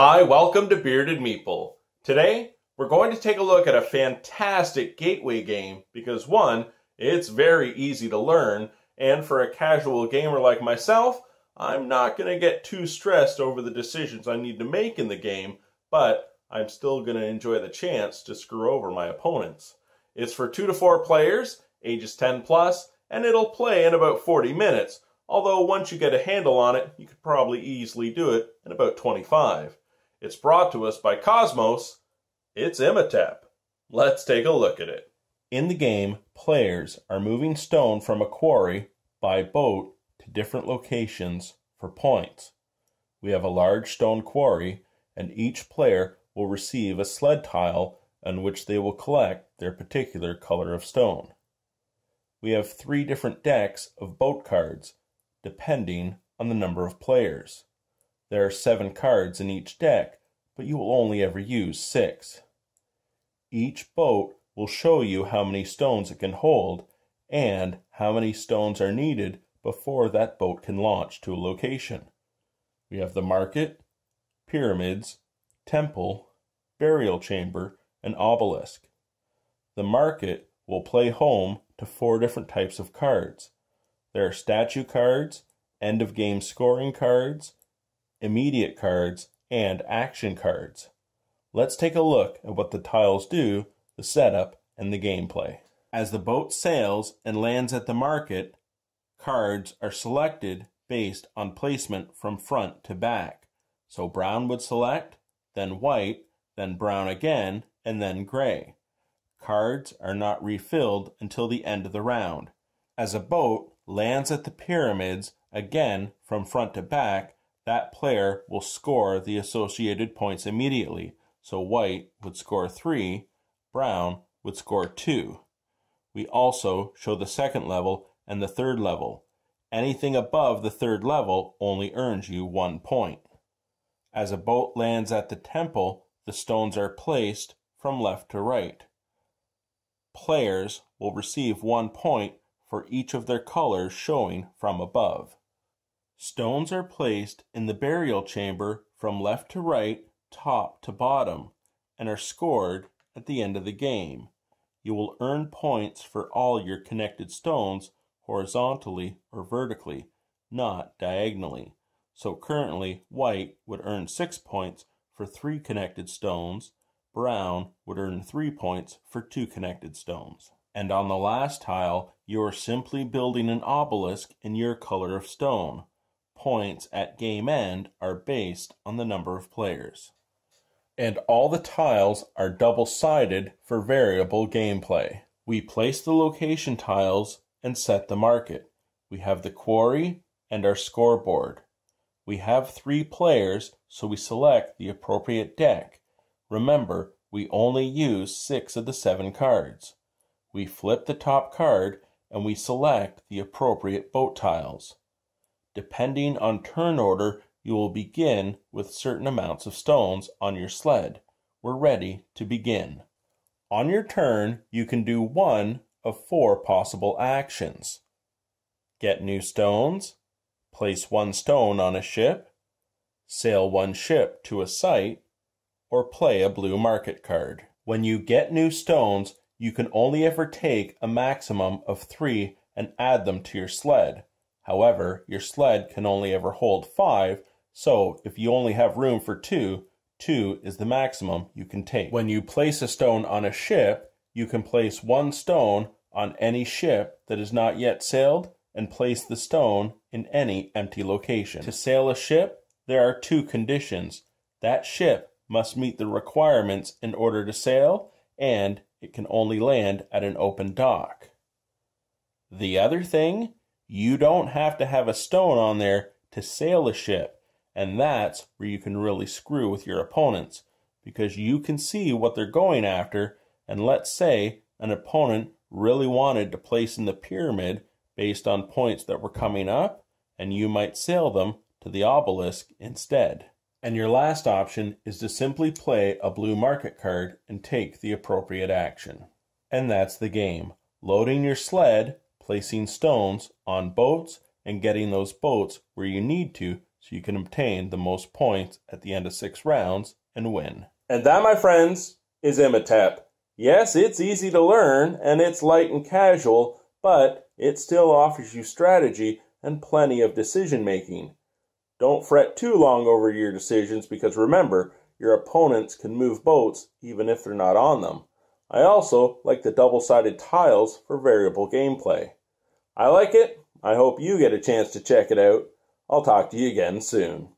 Hi, welcome to Bearded Meeple. Today, we're going to take a look at a fantastic gateway game because one, it's very easy to learn, and for a casual gamer like myself, I'm not going to get too stressed over the decisions I need to make in the game, but I'm still going to enjoy the chance to screw over my opponents. It's for 2 to 4 players, ages 10 plus, and it'll play in about 40 minutes, although once you get a handle on it, you could probably easily do it in about 25. It's brought to us by Kosmos. It's Imhotep. Let's take a look at it. In the game, players are moving stone from a quarry by boat to different locations for points. We have a large stone quarry, and each player will receive a sled tile on which they will collect their particular color of stone. We have three different decks of boat cards, depending on the number of players. There are seven cards in each deck, but you will only ever use six. Each boat will show you how many stones it can hold and how many stones are needed before that boat can launch to a location. We have the market, pyramids, temple, burial chamber, and obelisk. The market will play home to four different types of cards. There are statue cards, end of game scoring cards, immediate cards, and action cards. Let's take a look at what the tiles do, the setup, and the gameplay. As the boat sails and lands at the market, cards are selected based on placement from front to back. So brown would select, then white, then brown again, and then gray. Cards are not refilled until the end of the round. As a boat lands at the pyramids, again from front to back, that player will score the associated points immediately. So white would score 3, brown would score 2. We also show the second level and the third level. Anything above the third level only earns you 1 point. As a boat lands at the temple, the stones are placed from left to right. Players will receive 1 point for each of their colors showing from above. Stones are placed in the burial chamber from left to right, top to bottom, and are scored at the end of the game. You will earn points for all your connected stones horizontally or vertically, not diagonally. So currently, white would earn 6 points for 3 connected stones, brown would earn 3 points for 2 connected stones. And on the last tile, you are simply building an obelisk in your color of stone points at game end are based on the number of players. And all the tiles are double sided for variable gameplay. We place the location tiles and set the market. We have the quarry and our scoreboard. We have three players, so we select the appropriate deck. Remember, we only use six of the seven cards. We flip the top card and we select the appropriate boat tiles. Depending on turn order, you will begin with certain amounts of stones on your sled. We're ready to begin. On your turn, you can do one of four possible actions. Get new stones, place one stone on a ship, sail one ship to a site, or play a blue market card. When you get new stones, you can only ever take a maximum of three and add them to your sled. However, your sled can only ever hold five, so if you only have room for two, two is the maximum you can take. When you place a stone on a ship, you can place one stone on any ship that is not yet sailed and place the stone in any empty location. To sail a ship, there are two conditions. That ship must meet the requirements in order to sail, and it can only land at an open dock. The other thing you don't have to have a stone on there to sail a ship. And that's where you can really screw with your opponents because you can see what they're going after. And let's say an opponent really wanted to place in the pyramid based on points that were coming up, and you might sail them to the obelisk instead. And your last option is to simply play a blue market card and take the appropriate action. And that's the game. Loading your sled placing stones on boats and getting those boats where you need to so you can obtain the most points at the end of six rounds and win. And that, my friends, is Imhotep. Yes, it's easy to learn and it's light and casual, but it still offers you strategy and plenty of decision making. Don't fret too long over your decisions because remember, your opponents can move boats even if they're not on them. I also like the double sided tiles for variable gameplay. I like it. I hope you get a chance to check it out. I'll talk to you again soon.